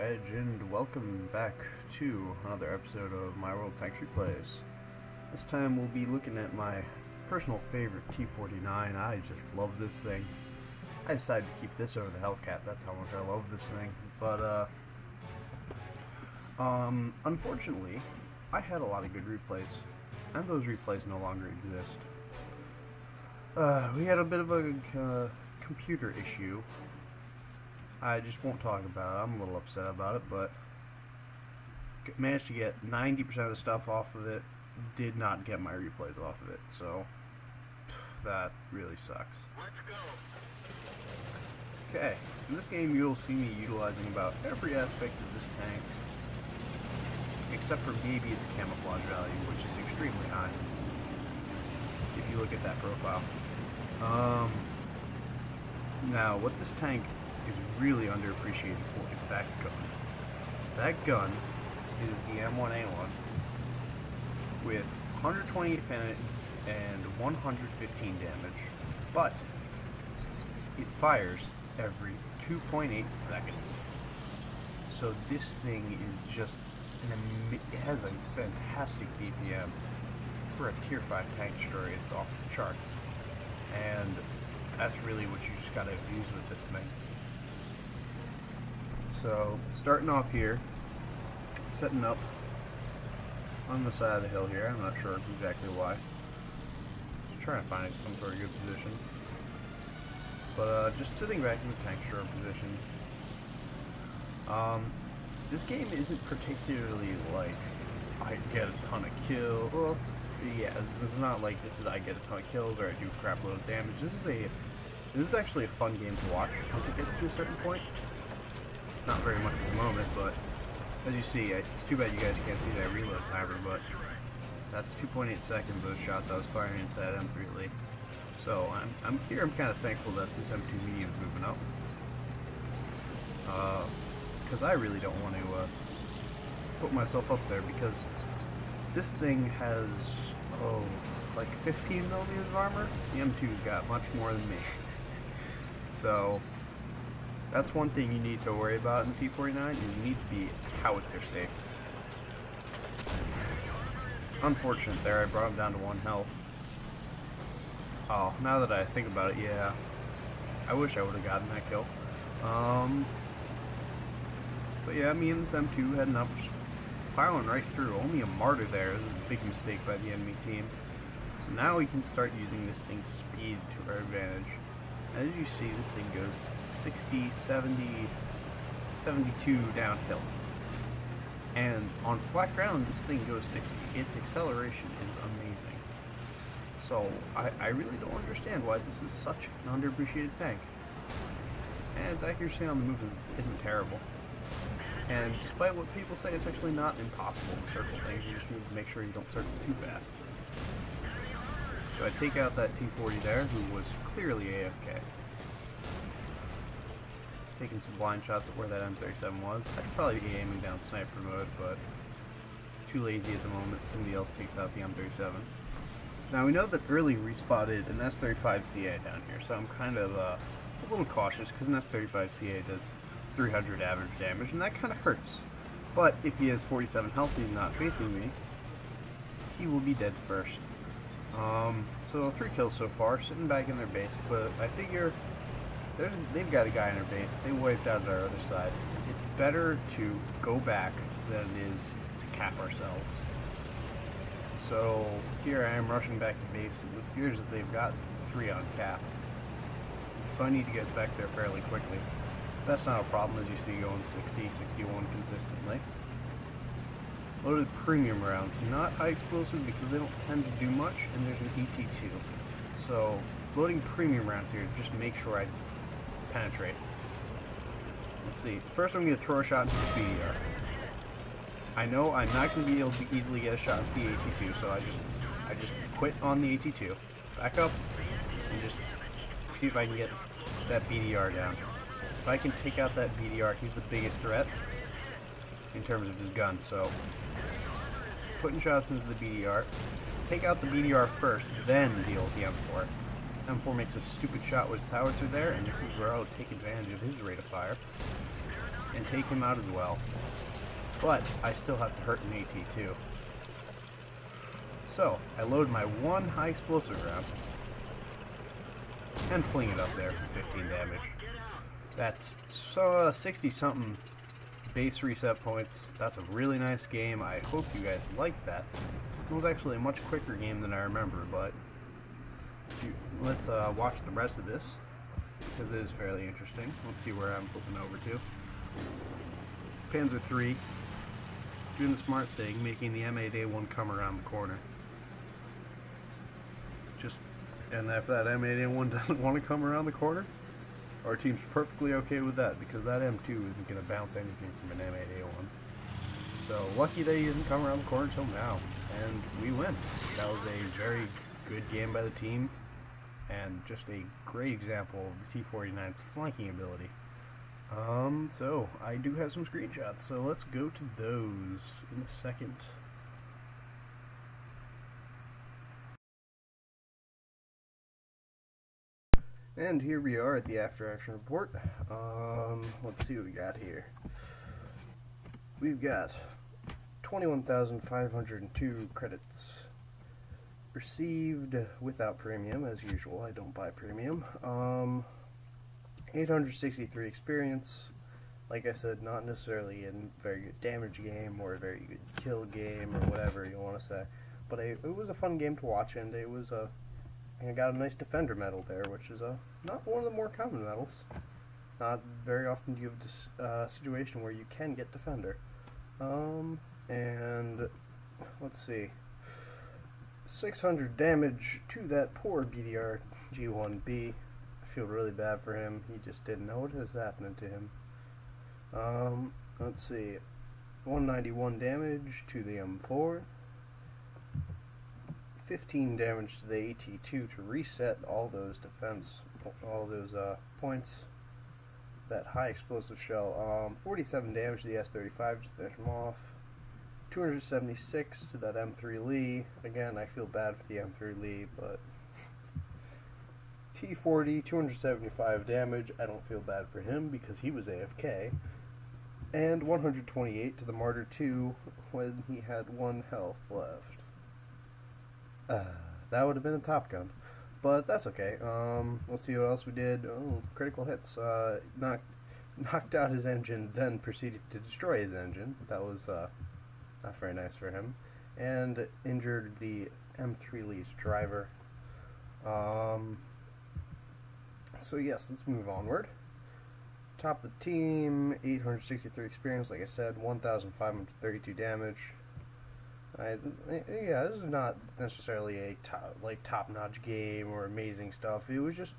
Wedge, and welcome back to another episode of My World Tank Replays. This time we'll be looking at my personal favorite T-49. I just love this thing. I decided to keep this over the Hellcat, that's how much I love this thing. But, uh, um, unfortunately, I had a lot of good replays, and those replays no longer exist. Uh, we had a bit of a uh, computer issue I just won't talk about it. I'm a little upset about it, but managed to get 90% of the stuff off of it. Did not get my replays off of it, so that really sucks. Let's go. Okay, in this game you'll see me utilizing about every aspect of this tank, except for maybe its camouflage value, which is extremely high, if you look at that profile. Um, now, what this tank is really underappreciated for is that gun. That gun is the M1A1 with 128 pen and 115 damage, but it fires every 2.8 seconds. So this thing is just an it has a fantastic DPM for a tier 5 tank destroyer. It's off the charts. And that's really what you just gotta use with this thing. So, starting off here, setting up on the side of the hill here. I'm not sure exactly why. Just trying to find some sort of good position. But uh, just sitting back in the tank shore position. Um, this game isn't particularly like I get a ton of kills. Well, yeah, this is not like this is I get a ton of kills or I do crap load of damage. This is a this is actually a fun game to watch once it gets to a certain point. Not very much at the moment, but as you see, it's too bad you guys can't see that reload timer, but that's 2.8 seconds those shots I was firing into that M3 Lee. So I'm, I'm here, I'm kind of thankful that this M2 medium is moving up. Because uh, I really don't want to uh, put myself up there because this thing has, oh, like 15 millimeters of armor. The M2's got much more than me. So that's one thing you need to worry about in T49 is you need to be howitzer safe. Unfortunate there, I brought him down to one health. Oh, now that I think about it, yeah. I wish I would have gotten that kill. Um, but yeah, me and this M2 heading up, piling right through. Only a Marder there. This is a big mistake by the enemy team. So now we can start using this thing's speed to our advantage. As you see, this thing goes 60, 70, 72 downhill. And on flat ground, this thing goes 60. Its acceleration is amazing. So, I, I really don't understand why this is such an underappreciated tank. And its accuracy on the move isn't terrible. And despite what people say, it's actually not impossible to circle things. You just need to make sure you don't circle too fast. So I take out that T-40 there, who was clearly AFK. Taking some blind shots at where that M37 was. I could probably be aiming down sniper mode, but too lazy at the moment. Somebody else takes out the M37. Now we know that early respotted an S35CA down here, so I'm kind of uh, a little cautious because an S35CA does 300 average damage, and that kind of hurts. But if he has 47 health and he's not facing me, he will be dead first. Um, so three kills so far, sitting back in their base, but I figure they've got a guy in their base. They wiped out their other side. It's better to go back than it is to cap ourselves. So here I am rushing back to base. It appears that they've got three on cap. So I need to get back there fairly quickly. That's not a problem as you see going 60, 61 consistently. Loaded premium rounds, not high explosive because they don't tend to do much, and there's an AT2. So, loading premium rounds here, just make sure I penetrate. Let's see, first I'm going to throw a shot into the BDR. I know I'm not going to be able to easily get a shot at the AT2, so I just I just quit on the AT2, back up, and just see if I can get that BDR down. If I can take out that BDR, he's the biggest threat in terms of his gun, so putting shots into the BDR. Take out the BDR first, then deal with the M4. M4 makes a stupid shot with his howitzer there, and this is where I'll take advantage of his rate of fire. and take him out as well. But I still have to hurt an AT-2. So, I load my one high explosive round and fling it up there for 15 damage. That's uh, 60 something base reset points. That's a really nice game. I hope you guys liked that. It was actually a much quicker game than I remember, but let's uh, watch the rest of this because it is fairly interesting. Let's see where I'm flipping over to. Panzer III, doing the smart thing, making the M8A1 come around the corner. Just, and if that M8A1 doesn't want to come around the corner, our team's perfectly okay with that because that M2 isn't going to bounce anything from an M8A1. So lucky that he didn't come around the corner until now, and we win. That was a very good game by the team, and just a great example of the T-49's flanking ability. Um, so I do have some screenshots, so let's go to those in a second. And here we are at the after action report. Um, let's see what we got here. We've got 21,502 credits received without premium, as usual. I don't buy premium. Um, 863 experience. Like I said, not necessarily a very good damage game or a very good kill game or whatever you want to say. But a, it was a fun game to watch, and it was a and I got a nice defender medal there, which is a not one of the more common medals. Not very often do you have this uh, situation where you can get defender. Um, and let's see, 600 damage to that poor BDR G1B. I feel really bad for him. He just didn't know what is happening to him. Um, let's see, 191 damage to the M4. 15 damage to the AT2 to reset all those defense, all those uh, points. That high explosive shell. Um, 47 damage to the S35 to finish him off. 276 to that M3 Lee. Again, I feel bad for the M3 Lee, but T40, 275 damage. I don't feel bad for him because he was AFK. And 128 to the Marder 2 when he had one health left. Uh, that would have been a Top Gun. But that's okay. Um, let's see what else we did. Oh, critical hits. Uh, knocked, knocked out his engine, then proceeded to destroy his engine. That was uh, not very nice for him. And injured the M3 Lee's driver. Um, so yes, let's move onward. Top of the team, 863 experience, like I said, 1,532 damage. I, yeah, this is not necessarily a top, like top-notch game or amazing stuff. It was just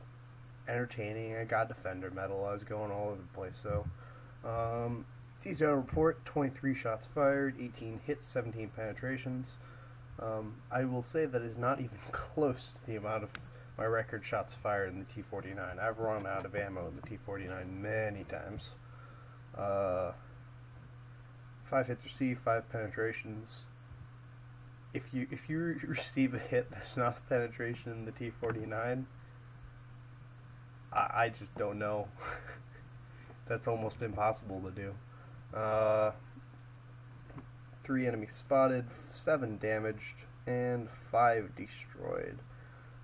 entertaining. I got Defender medal. I was going all over the place. So, um, detailed report: 23 shots fired, 18 hits, 17 penetrations. Um, I will say that is not even close to the amount of my record shots fired in the T49. I've run out of ammo in the T49 many times. Uh, five hits received, five penetrations if you if you receive a hit that's not penetration in the T49, I, I just don't know. that's almost impossible to do. Uh, three enemies spotted, seven damaged, and five destroyed.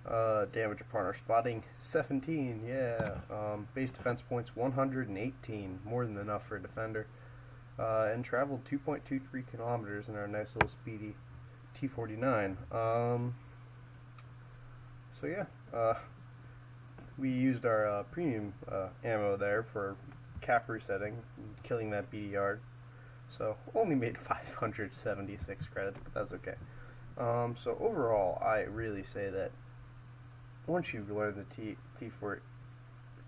Uh, damage upon our spotting, 17, yeah. Um, base defense points, 118, more than enough for a defender. Uh, and traveled 2.23 kilometers in our nice little speedy T49. Um, so yeah, uh, we used our uh, premium uh, ammo there for cap resetting, killing that BDR. So only made 576 credits, but that's okay. Um, so overall, I really say that once you learn the T T4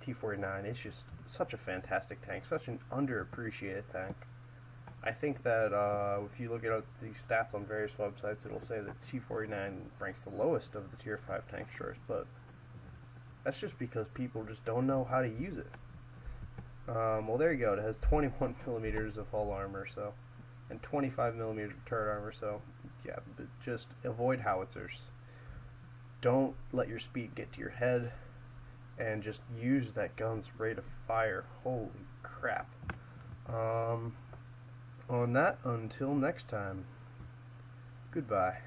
T49, it's just such a fantastic tank, such an underappreciated tank. I think that uh, if you look at the stats on various websites, it'll say that T49 ranks the lowest of the Tier 5 tank destroyers, but that's just because people just don't know how to use it. Um, well, there you go. It has 21 millimeters of hull armor, so, and 25 millimeters of turret armor, so, yeah, but just avoid howitzers. Don't let your speed get to your head, and just use that gun's rate of fire. Holy crap. Um, on that, until next time, goodbye.